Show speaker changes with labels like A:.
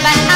A: but